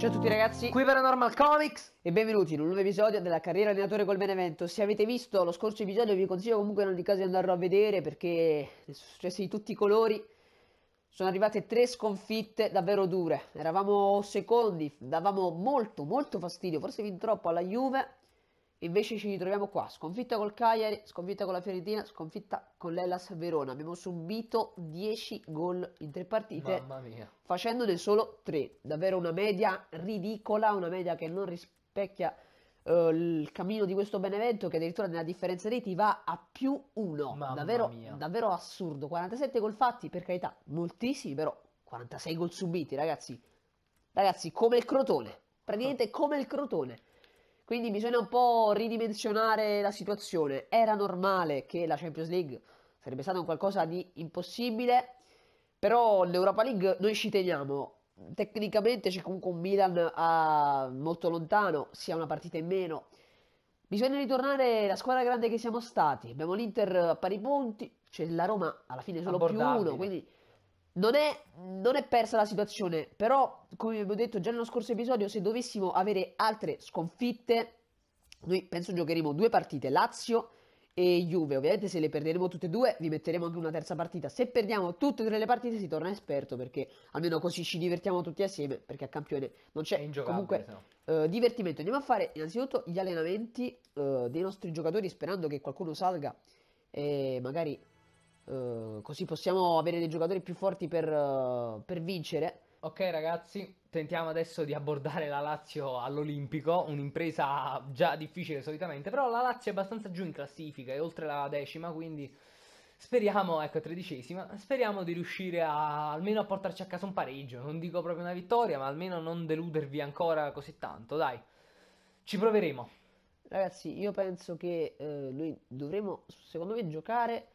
Ciao a tutti ragazzi, Qui Paranormal Comics e benvenuti in un nuovo episodio della carriera allenatore col Benevento. Se avete visto lo scorso episodio vi consiglio comunque in ogni caso di andarlo a vedere perché sono successi di tutti i colori. Sono arrivate tre sconfitte davvero dure. Eravamo secondi, davamo molto molto fastidio, forse fin troppo alla Juve. Invece ci ritroviamo qua, sconfitta col Cagliari, sconfitta con la Fiorentina, sconfitta con l'Ellas Verona. Abbiamo subito 10 gol in tre partite Mamma mia facendone solo 3. Davvero una media ridicola, una media che non rispecchia eh, il cammino di questo Benevento che addirittura nella differenza reti va a più 1. Mamma Davvero, davvero assurdo. 47 gol fatti, per carità, moltissimi, però 46 gol subiti, ragazzi. Ragazzi, come il Crotone. Praticamente come il Crotone. Quindi bisogna un po' ridimensionare la situazione. Era normale che la Champions League sarebbe stata un qualcosa di impossibile, però l'Europa League noi ci teniamo. Tecnicamente c'è comunque un Milan a- molto lontano, sia una partita in meno. Bisogna ritornare la squadra grande che siamo stati. Abbiamo l'Inter a pari punti, c'è la Roma alla fine solo più uno, quindi non è, non è persa la situazione, però come vi ho detto già nello scorso episodio, se dovessimo avere altre sconfitte, noi penso giocheremo due partite, Lazio e Juve. Ovviamente se le perderemo tutte e due, vi metteremo anche una terza partita. Se perdiamo tutte e tre le partite si torna esperto perché almeno così ci divertiamo tutti assieme, perché a campione non c'è comunque no. eh, divertimento. Andiamo a fare innanzitutto gli allenamenti eh, dei nostri giocatori sperando che qualcuno salga e magari eh, così possiamo avere dei giocatori più forti per, eh, per vincere. Ok ragazzi Tentiamo adesso di abbordare la Lazio all'Olimpico Un'impresa già difficile solitamente Però la Lazio è abbastanza giù in classifica È oltre la decima quindi Speriamo, ecco tredicesima Speriamo di riuscire a almeno a portarci a casa un pareggio. Non dico proprio una vittoria Ma almeno non deludervi ancora così tanto Dai. Ci proveremo. Ragazzi, io penso che eh, noi dovremo, secondo me, giocare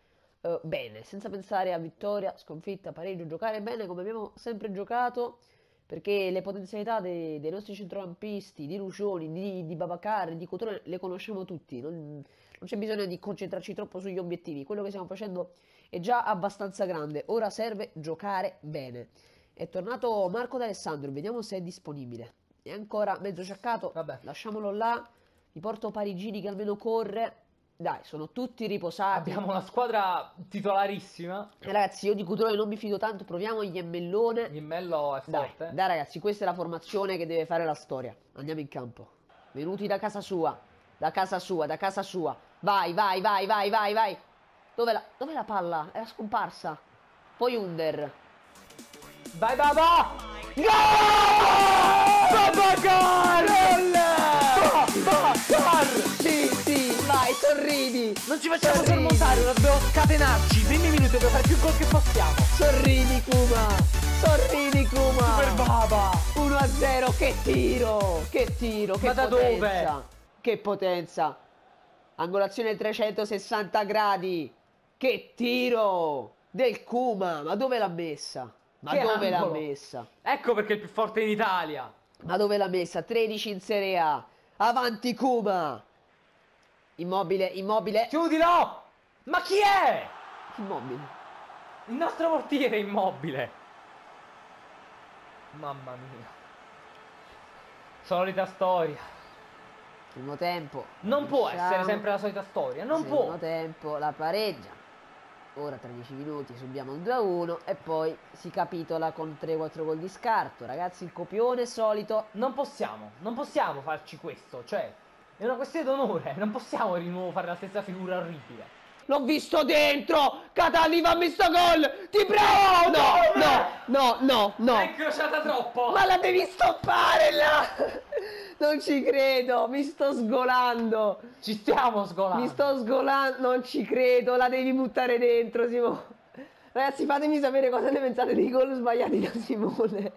eh, bene, senza pensare a vittoria, sconfitta, pareggio, giocare bene come abbiamo sempre giocato, perché le potenzialità dei, dei nostri centrocampisti, di Lucioni, di, di Babacar, di Cotrone, le conosciamo tutti, non, non c'è bisogno di concentrarci troppo sugli obiettivi, quello che stiamo facendo è già abbastanza grande, ora serve giocare bene. È tornato Marco D'Alessandro, vediamo se è disponibile. È ancora mezzo sciaccato, Vabbè. lasciamolo là. Mi porto Parigini che almeno corre. Dai, sono tutti riposati. Abbiamo una squadra titolarissima Eh, Ragazzi, io di Cutrone non mi fido tanto. Proviamo gli Emmellone. Gimmello è Dai, forte dai ragazzi, questa è la formazione che deve fare la storia. Andiamo in campo. Venuti da casa sua. Da casa sua, da casa sua. Vai, vai, vai, vai, vai, vai. Dove la, dov'è la palla? Era scomparsa. Poi Under. Vai Baba Babacar! Babacar! Sorridi. Non ci facciamo Sorridi. sormontare, dobbiamo scatenarci. I primi minuti dobbiamo fare più gol che possiamo. Sorridi Kuma! Sorridi Kuma! Super baba. 1 a 0, che tiro! Che tiro, che Ma da potenza! dove? Che potenza! Angolazione 360 gradi! Che tiro! Del Kuma! Ma dove l'ha messa? Ma Che dove l'ha messa? Ecco perché è il più forte in Italia. Ma dove l'ha messa? 13 in Serie A! Avanti Kuma! Immobile, immobile, Chiudilo! Ma chi è? immobile. Il nostro portiere immobile. Mamma mia. Solita storia. Primo tempo. Non può essere sempre la solita storia. Non Secondo può. tempo la pareggia. Ora 13 minuti subiamo il 2-1 e poi si capitola con 3-4 gol di scarto. Ragazzi, il copione solito. Non possiamo. Non possiamo farci questo. Cioè, è una questione d'onore. Non possiamo di nuovo fare la stessa figura orribile. L'ho visto dentro! Cataldi fammi sto gol! Ti prego! No, no, no, no, no! È incrociata troppo. Ma la devi stoppare là! Non ci credo, mi sto sgolando! Ci stiamo sgolando. Mi sto sgolando, non ci credo, la devi buttare dentro, Simone. Ragazzi, fatemi sapere cosa ne pensate dei gol sbagliati da Simone.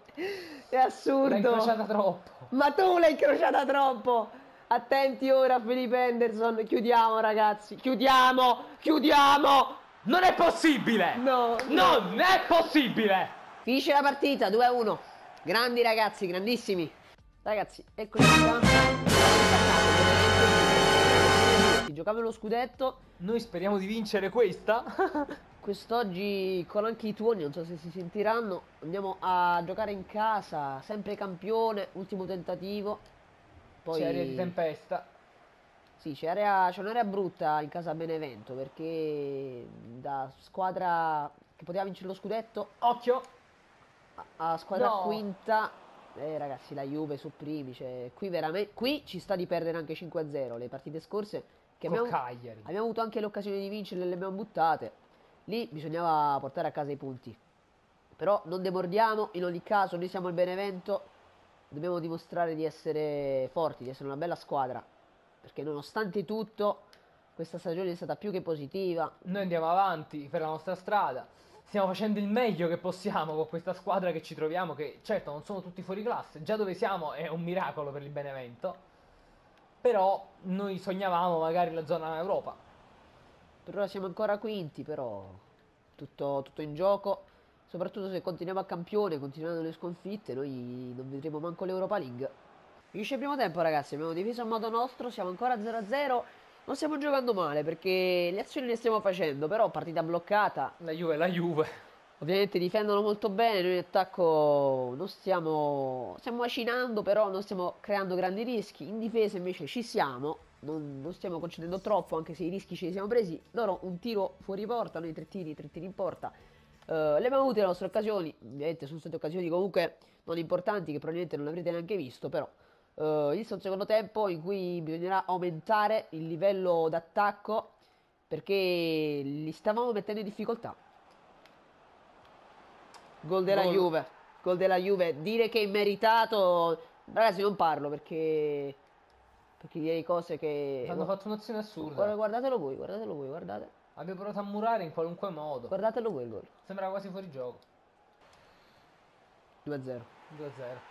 È assurdo. incrociata troppo. Ma tu l'hai incrociata troppo. Attenti ora, Felipe Henderson. Chiudiamo, ragazzi. Chiudiamo, chiudiamo. Non è possibile. No, Non è possibile. Finisce la partita 2-1. Grandi ragazzi, grandissimi. Ragazzi, eccoci qua. Giocavamo lo scudetto. Noi speriamo di vincere questa. Quest'oggi con anche i tuoni, non so se si sentiranno, andiamo a giocare in casa, sempre campione, ultimo tentativo. Poi... C'è area di tempesta. Sì, c'è, area, c'è un'area brutta in casa Benevento perché da squadra che poteva vincere lo scudetto... Occhio! A, a squadra no. quinta eh ragazzi, la Juve su primi, cioè, qui veramente qui ci sta di perdere anche 5-0 le partite scorse che abbiamo, abbiamo, avuto anche l'occasione di vincere, le abbiamo buttate. Lì bisognava portare a casa i punti. Però non demordiamo, in ogni caso noi siamo il Benevento, dobbiamo dimostrare di essere forti, di essere una bella squadra, perché nonostante tutto questa stagione è stata più che positiva. Noi andiamo avanti per la nostra strada stiamo facendo il meglio che possiamo con questa squadra che ci troviamo, che certo non sono tutti fuori classe, già dove siamo è un miracolo per il Benevento, però noi sognavamo magari la zona Europa. Per ora siamo ancora quinti, però tutto, tutto in gioco, soprattutto se continuiamo a campione, continuando le sconfitte, noi non vedremo manco l'Europa League. Finisce il primo tempo ragazzi, abbiamo difeso a modo nostro, siamo ancora 0-0 non stiamo giocando male perché le azioni le stiamo facendo, però partita bloccata. La Juve, la Juve. Ovviamente difendono molto bene, noi in attacco non stiamo, stiamo macinando, però non stiamo creando grandi rischi. In difesa invece ci siamo, non, non, stiamo concedendo troppo, anche se i rischi ce li siamo presi. Loro un tiro fuori porta, noi tre tiri, tre tiri in porta. Uh, le abbiamo avute le nostre occasioni, ovviamente sono state occasioni comunque non importanti che probabilmente non avrete neanche visto, però Uh, inizia un secondo tempo in cui bisognerà aumentare il livello d'attacco perché li stavamo mettendo in difficoltà. Gol della Gol. Juve. Gol della Juve. Dire che è immeritato. Ragazzi, non parlo perché. Perché direi cose che. Hanno fatto un'azione assurda. Guardatelo voi, guardatelo voi, guardate. Abbiamo provato a murare in qualunque modo. Guardatelo il gol. Sembra quasi fuori gioco. 2-0. 2-0.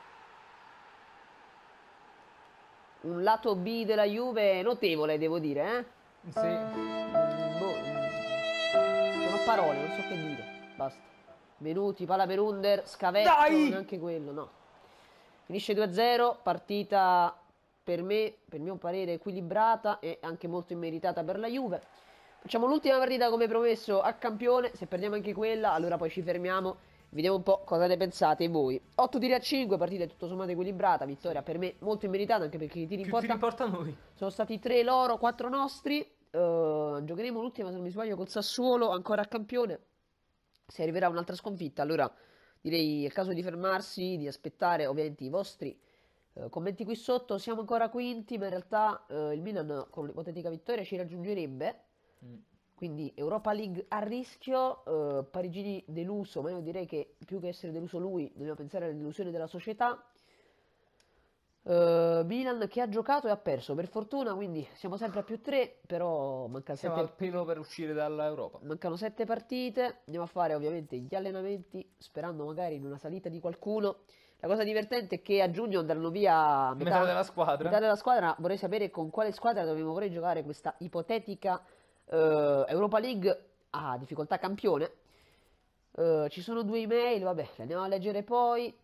un lato B della Juve notevole, devo dire, eh? Sì. Boh, non ho parole, non so che dire. Basta. Venuti, palla per Under, scavetto, Dai! neanche quello, no. Finisce 2-0, partita per me, per mio parere, equilibrata e anche molto immeritata per la Juve. Facciamo l'ultima partita come promesso a campione, se perdiamo anche quella allora poi ci fermiamo Vediamo un po' cosa ne pensate voi. 8 tiri a 5, partita tutto sommato equilibrata, vittoria per me molto immeritata anche perché i tiri in porta, porta noi. sono stati 3 loro, 4 nostri. Uh, giocheremo l'ultima se non mi sbaglio col Sassuolo ancora a campione. Se arriverà un'altra sconfitta, allora direi è il caso di fermarsi, di aspettare ovviamente i vostri uh, commenti qui sotto. Siamo ancora quinti, ma in realtà uh, il Milan con l'ipotetica vittoria ci raggiungerebbe. Mm. Quindi Europa League a rischio, eh, Parigini deluso, ma io direi che più che essere deluso lui, dobbiamo pensare alla delusione della società. Uh, Milan che ha giocato e ha perso per fortuna quindi siamo sempre a più 3 però mancano siamo sette... al pelo per uscire dall'Europa mancano 7 partite andiamo a fare ovviamente gli allenamenti sperando magari in una salita di qualcuno la cosa divertente è che a giugno andranno via metà, metà della squadra metà della squadra vorrei sapere con quale squadra dobbiamo vorrei giocare questa ipotetica Uh, Europa League ha difficoltà campione. Uh, ci sono due email, vabbè, le andiamo a leggere poi.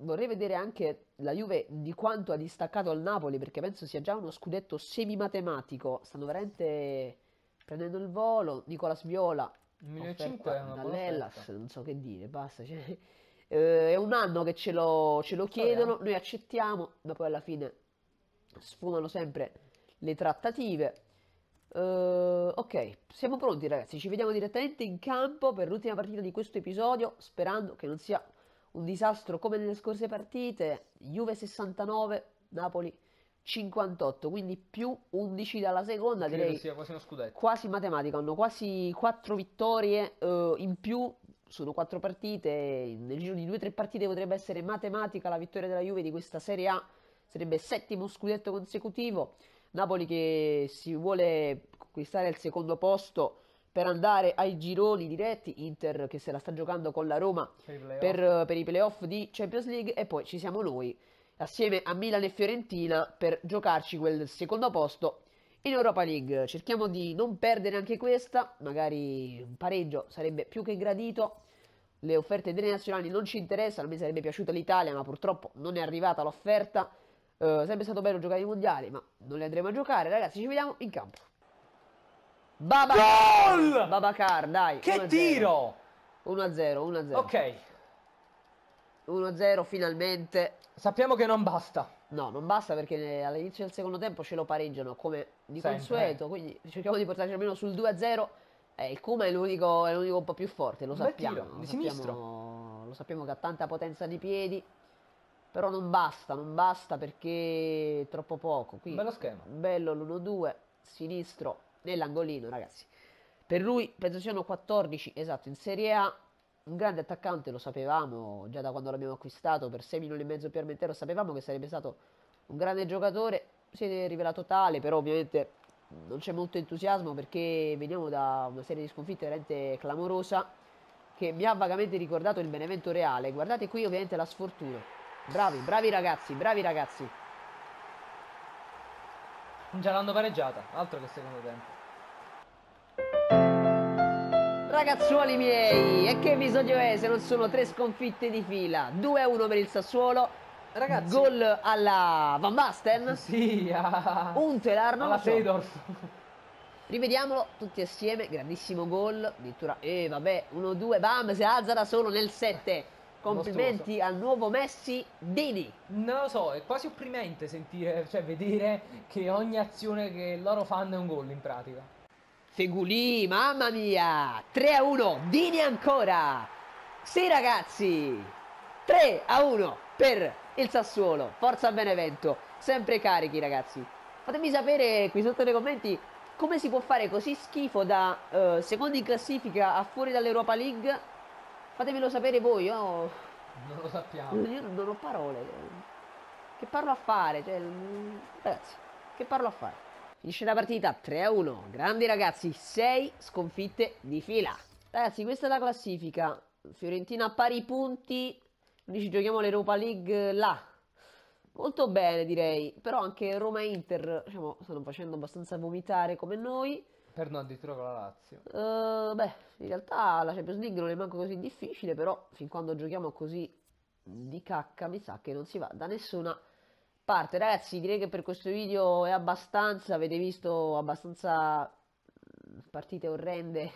Vorrei vedere anche la Juve di quanto ha distaccato il Napoli, perché penso sia già uno scudetto semi-matematico. Stanno veramente prendendo il volo. Nicolas Viola, 2005 è una dall'Ellas, non so che dire, basta. Cioè, uh, è un anno che ce lo, ce lo chiedono, noi accettiamo, ma poi alla fine sfumano sempre le trattative. Uh, ok, siamo pronti ragazzi, ci vediamo direttamente in campo per l'ultima partita di questo episodio, sperando che non sia un disastro come nelle scorse partite. Juve 69, Napoli 58, quindi più 11 dalla seconda, Credo direi sia quasi uno scudetto. Quasi matematico, hanno quasi 4 vittorie uh, in più, sono 4 partite, nel giro di 2-3 partite potrebbe essere matematica la vittoria della Juve di questa Serie A, sarebbe settimo scudetto consecutivo. Napoli che si vuole conquistare il secondo posto per andare ai gironi diretti, Inter che se la sta giocando con la Roma per, per, per, i playoff di Champions League e poi ci siamo noi assieme a Milan e Fiorentina per giocarci quel secondo posto in Europa League. Cerchiamo di non perdere anche questa, magari un pareggio sarebbe più che gradito. Le offerte delle nazionali non ci interessano, a me sarebbe piaciuta l'Italia, ma purtroppo non è arrivata l'offerta. Uh, sarebbe stato bello giocare ai mondiali, ma non li andremo a giocare. Ragazzi, ci vediamo in campo. Babacar! Gol! Babacar, dai. Che 1-0. tiro! 1-0, 1-0. Ok, 1-0 finalmente. sappiamo che non basta. No, non basta perché all'inizio del secondo tempo ce lo pareggiano come di Sempre. consueto, quindi cerchiamo di portarci almeno sul 2-0. Eh, il Kuma è l'unico, è l'unico un po' più forte, lo sappiamo. tiro, lo sappiamo-. Lo sappiamo che ha tanta potenza di piedi, però non basta, non basta perché è troppo poco. Qui, Bello schema. bello l'1-2, sinistro nell'angolino, ragazzi. Per lui penso siano 14, esatto, in Serie A. Un grande attaccante, lo sapevamo già da quando l'abbiamo acquistato per 6 milioni e mezzo per Armentero, sapevamo che sarebbe stato un grande giocatore, si è rivelato tale, però ovviamente non c'è molto entusiasmo perché veniamo da una serie di sconfitte veramente clamorosa che mi ha vagamente ricordato il Benevento Reale. Guardate qui ovviamente la sfortuna. Bravi, bravi ragazzi, bravi ragazzi. Già l'hanno pareggiata, altro che secondo tempo. Ragazzuoli miei, e che bisogno è se non sono tre sconfitte di fila? 2-1 per il Sassuolo, Ragazzi, gol alla Van Basten, Sì, a... Untelar, non alla. Seedorf. Rivediamolo tutti assieme, grandissimo gol, addirittura, eh vabbè, 1-2, bam, si alza da solo nel 7. Complimenti al nuovo Messi Dini. Non lo so, è quasi opprimente sentire, cioè vedere che ogni azione che loro fanno è un gol in pratica. Fegulì, mamma mia! 3 a 1, Dini ancora! Sì ragazzi! 3 a 1 per il Sassuolo, forza Benevento, sempre carichi ragazzi. Fatemi sapere qui sotto nei commenti come si può fare così schifo da eh, secondo in classifica a fuori dall'Europa League. Fatemelo sapere voi, io, Non lo sappiamo. io non ho parole. Che parlo a fare? Cioè, ragazzi, che parlo a fare? Finisce la partita 3 a 1. Grandi ragazzi, 6 sconfitte di fila. Ragazzi, questa è la classifica. Fiorentina a pari punti. Quindi ci giochiamo l'Europa League là. Molto bene, direi. Però anche Roma e Inter diciamo, stanno facendo abbastanza vomitare come noi. Perdono addirittura con la Lazio. Eh, beh, in realtà la Champions League non è manco così difficile, però fin quando giochiamo così di cacca mi sa che non si va da nessuna parte. Ragazzi, direi che per questo video è abbastanza, avete visto abbastanza mm, partite orrende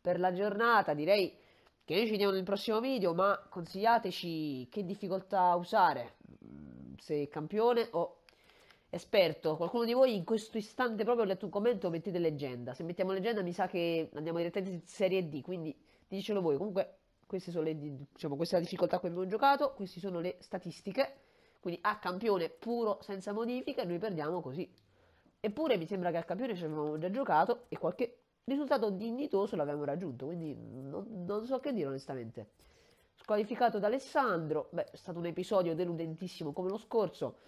per la giornata, direi che noi ci vediamo nel prossimo video, ma consigliateci che difficoltà usare, Mm, se campione o esperto. Qualcuno di voi in questo istante proprio ho letto un commento, mettete leggenda. Se mettiamo leggenda mi sa che andiamo direttamente in Serie D, quindi dicelo voi. Comunque queste sono le, diciamo, questa è la difficoltà a cui abbiamo giocato, queste sono le statistiche. Quindi a campione puro, senza modifiche, noi perdiamo così. Eppure mi sembra che al campione ci avevamo già giocato e qualche risultato dignitoso l'abbiamo raggiunto, quindi non, non so che dire onestamente. Squalificato da Alessandro, beh, è stato un episodio deludentissimo come lo scorso.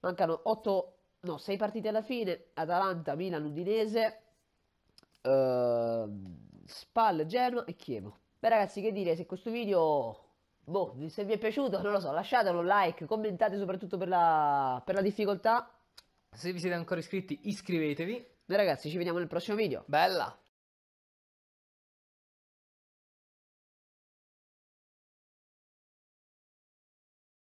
Mancano 8, no, 6 partite alla fine. Atalanta, Milan, Udinese, ehm, Spal, Genoa e Chievo. Beh ragazzi, che dire, se questo video, boh, se vi è piaciuto, non lo so, lasciatelo un like, commentate soprattutto per la, per la difficoltà. Se vi siete ancora iscritti, iscrivetevi. Beh ragazzi, ci vediamo nel prossimo video. Bella!